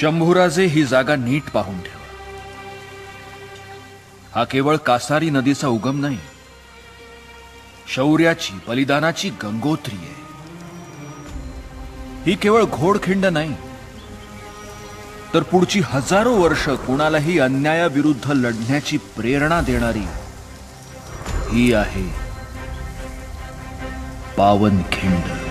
शंभूराजे ही जागा नीट पाहून ठेवा. हा केवळ कासारी नदीचा उगम नाही शौर्याची बलिदानाची गंगोत्री आहे. ही केवळ घोडखिंड नाही तर पुढची हजारो वर्ष कुणालाही अन्यायाविरुद्ध लढण्याची प्रेरणा देणारी ही आहे पावनखिंड.